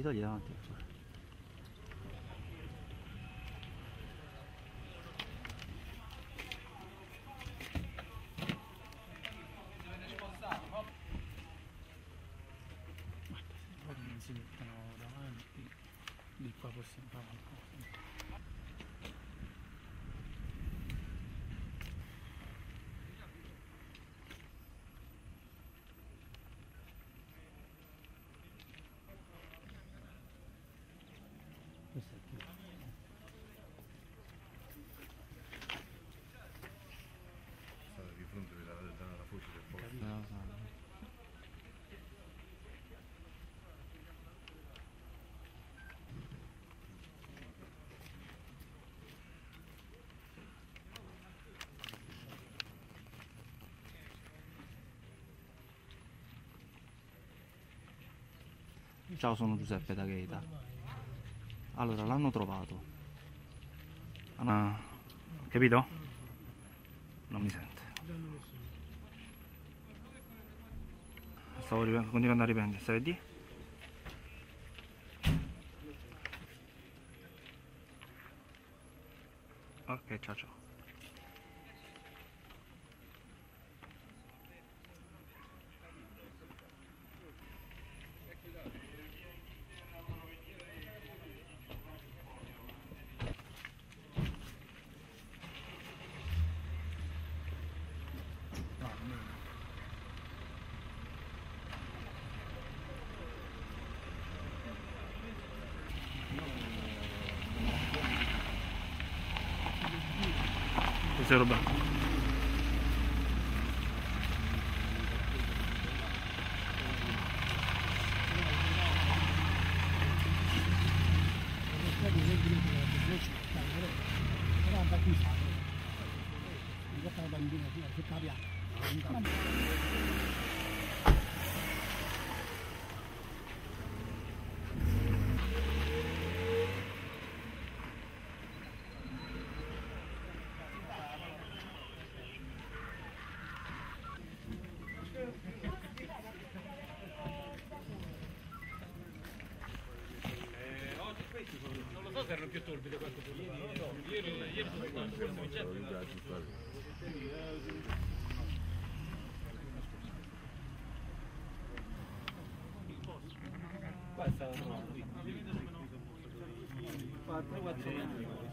li togli davanti. Guarda, se poi non si mettono davanti, di qua possiamo fare qualcosa. Ciao, sono Giuseppe da Gaeta. Allora, l'hanno trovato. Ah, capito? Non mi sente. Stavo continuando a riprendere, stai dire? Ok, ciao ciao. Questa è roba. Però porta la bambina qui, tutta la pianta. Non lo so erano più torbide quanto. Ieri, ieri, sono stato, forse Vincenzo. Qua stavano 4 4